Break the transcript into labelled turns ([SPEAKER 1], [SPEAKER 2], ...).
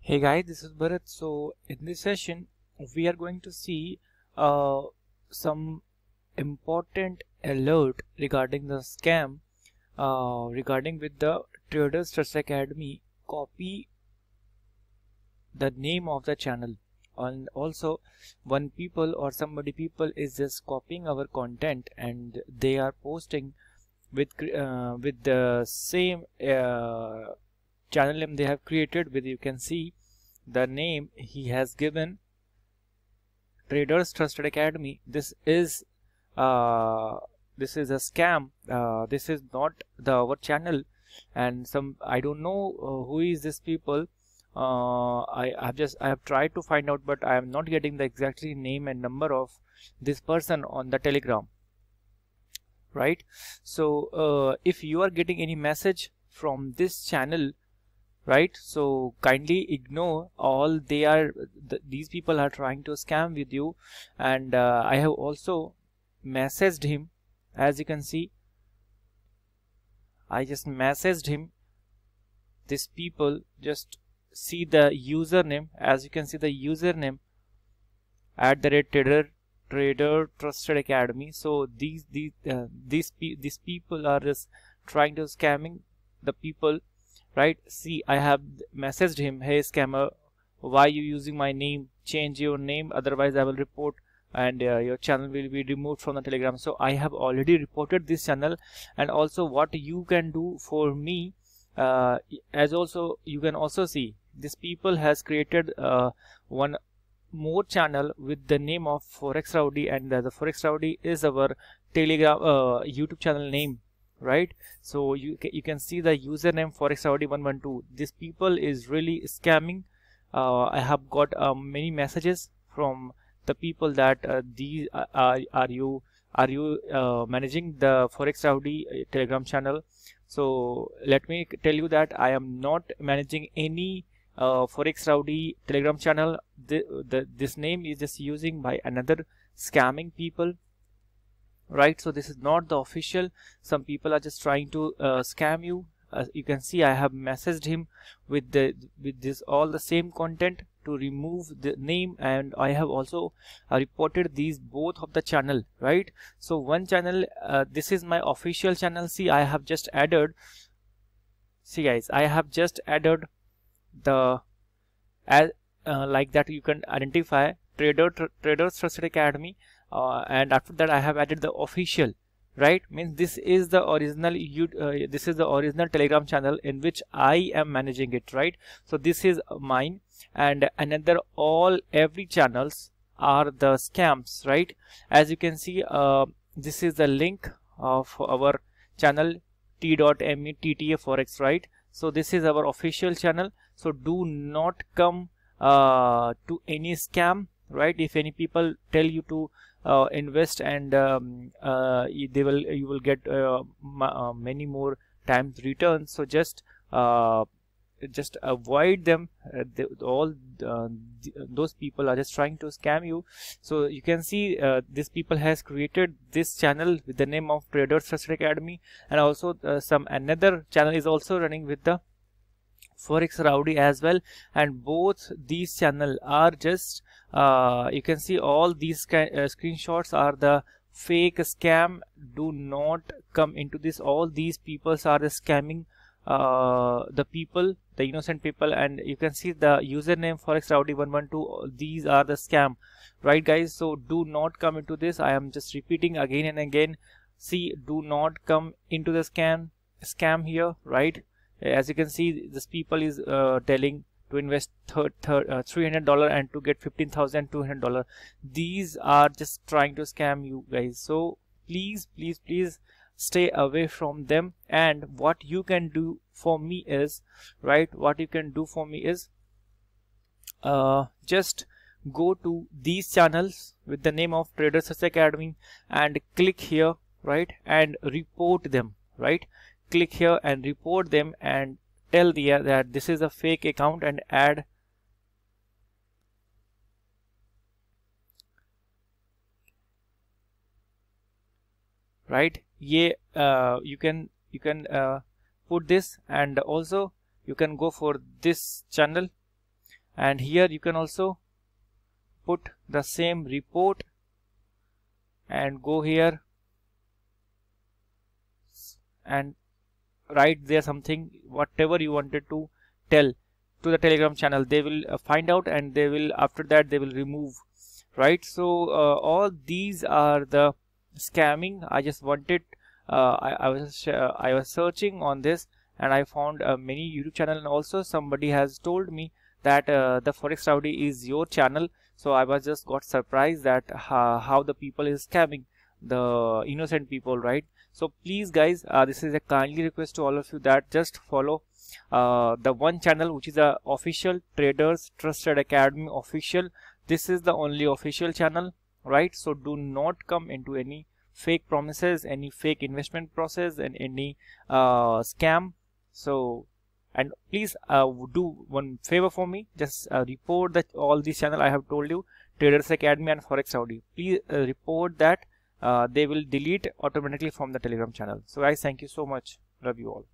[SPEAKER 1] Hey guys, this is Bharat. So in this session, we are going to see uh, some important alert regarding the scam uh, regarding with the Traders Trust Academy copy the name of the channel and also one people or somebody people is just copying our content and they are posting with uh, with the same uh, channel name they have created with you can see the name he has given traders trusted academy. This is uh, this is a scam. Uh, this is not the our channel. And some i don't know uh, who is this people. Uh, I have just I have tried to find out but I am not getting the exactly name and number of this person on the telegram. Right? So uh, if you are getting any message from this channel right? So kindly ignore all they are th these people are trying to scam with you. And uh, I have also messaged him. As you can see I just messaged him. This people just see the username. As you can see the username at the rate trader trader trusted academy. So these these uh, these pe these people are just trying to scamming the people right? See i have messaged him hey scammer why you using my name? Change your name otherwise i will report and uh, your channel will be removed from the telegram. So i have already reported this channel and also what you can do for me uh, as also you can also see this people has created uh, one more channel with the name of forex rowdy and the forex rowdy is our telegram uh, youtube channel name right? So you can, you can see the username forexrowdy112 this people is really scamming. Uh, i have got uh, many messages from the people that uh, these uh, are, are you are you uh, managing the forex rowdy uh, telegram channel. So let me tell you that i am not managing any forex rowdy telegram channel. The, the this name is just using by another scamming people right? So this is not the official. Some people are just trying to uh, scam you. As you can see I have messaged him with the with this all the same content to remove the name. And I have also uh, reported these both of the channel right? So one channel uh, this is my official channel. See I have just added see guys I have just added the as uh, like that you can identify trader tr traders trusted academy uh, and after that I have added the official right? Means this is the original you uh, this is the original telegram channel in which I am managing it right? So this is mine. And another all every channels are the scams right? As you can see uh, this is the link of our channel t.me tta forex right? So this is our official channel. So do not come uh, to any scam right? If any people tell you to invest and um, uh, they will you will get uh, many more times returns so just just avoid them. Uh, all uh, those people are just trying to scam you. So you can see uh, this people has created this channel with the name of traders trusted academy. And also some another channel is also running with the forex rowdy as well. And both these channel are just uh, you can see all these uh, screenshots are the fake scam. Do not come into this. All these people are scamming uh, the people the innocent people. And you can see the username forex rowdy 112 these are the scam. Right guys? So do not come into this. I am just repeating again and again. See do not come into the scam scam here. Right as you can see this people is uh, telling to invest third, third, uh, $300 and to get $15,200 these are just trying to scam you guys. So please please please stay away from them. And what you can do for me is right what you can do for me is uh, just go to these channels with the name of traders academy and click here right and report them right click here and report them and tell the that this is a fake account and add right? Yeah uh, you can you can uh, put this and also you can go for this channel and here you can also put the same report and go here and write there something whatever you wanted to tell to the telegram channel they will uh, find out and they will after that they will remove right? So uh, all these are the scamming. I just wanted uh, I, I, was uh, I was searching on this and I found uh, many YouTube channel and also somebody has told me that uh, the forex rowdy is your channel. So I was just got surprised that how the people is scamming the innocent people right? So please guys uh, this is a kindly request to all of you that just follow uh, the one channel which is the official traders trusted academy official. This is the only official channel right? So do not come into any fake promises any fake investment process and any uh, scam. So and please uh, do one favor for me. Just uh, report that all these channel i have told you traders academy and forex rowdy please uh, report that uh, they will delete automatically from the telegram channel. So guys thank you so much. Love you all